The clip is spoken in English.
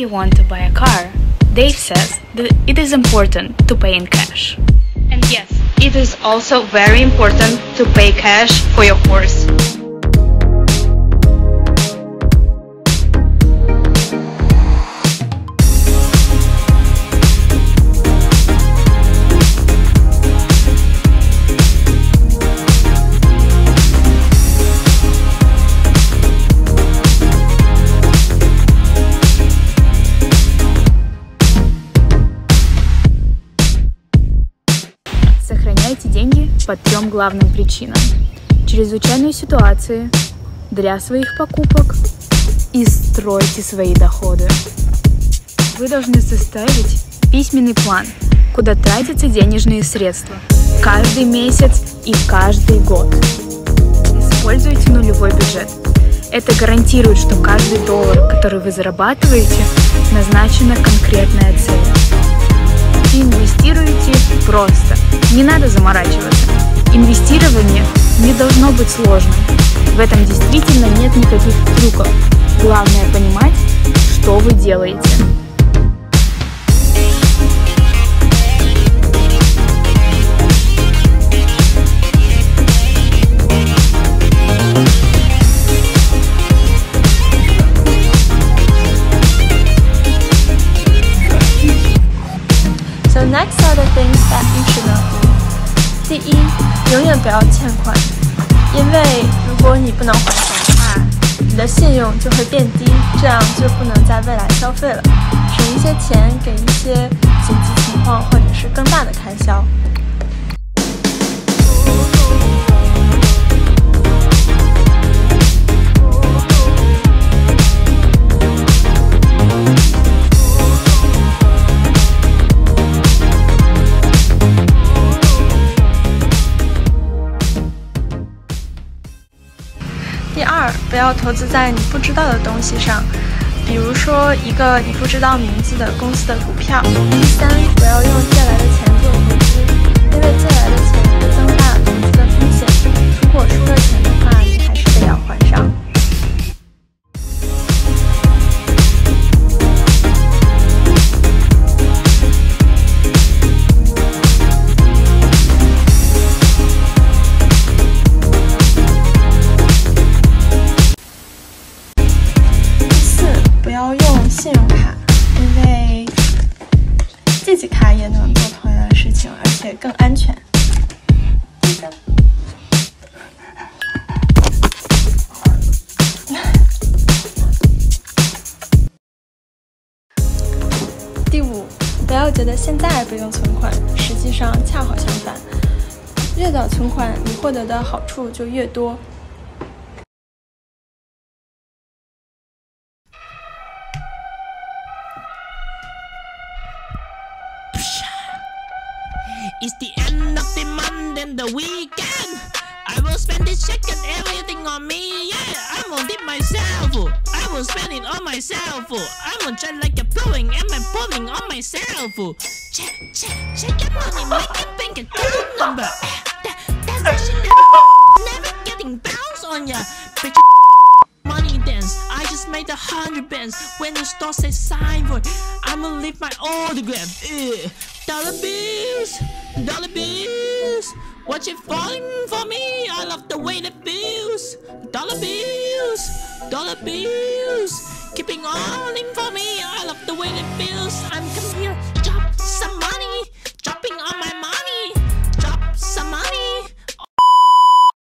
you want to buy a car, Dave says that it is important to pay in cash. And yes, it is also very important to pay cash for your horse. Сохраняйте деньги по трем главным причинам. Чрезвычайные ситуации, для своих покупок и стройте свои доходы. Вы должны составить письменный план, куда тратятся денежные средства каждый месяц и каждый год. Используйте нулевой бюджет. Это гарантирует, что каждый доллар, который вы зарабатываете, назначена конкретная цель. Инвестируйте просто. Не надо заморачиваться. Инвестирование не должно быть сложным. В этом действительно нет никаких трюков. Главное понимать, что вы делаете. 永远不要欠款，因为如果你不能还钱的话，你的信用就会变低，这样就不能在未来消费了，省一些钱给一些紧急情况或者是更大的开销。第二，不要投资在你不知道的东西上，比如说一个你不知道名字的公司的股票。第三，不要用借来不要用信用卡，因为借记卡也能做同样的事情，而且更安全。第，五，不要觉得现在不用存款，实际上恰好相反，越早存款，你获得的好处就越多。It's the end of the month and the weekend. I will spend this check and everything on me. Yeah, I'm gonna tip myself. I will spend it on myself. I'm gonna try like a blowing and my pulling on myself. Check, check, check your money, make a bank account number. Ah, That, that's the shit that never getting bounced on ya. Bitch, money dance. I just made a hundred bands when the store says sign for it. I'ma leave my autograph. Ugh. Dollar bills, dollar bills. Watch it falling for me. I love the way it feels. Dollar bills, dollar bills. Keeping on in for me. I love the way it feels. I'm come here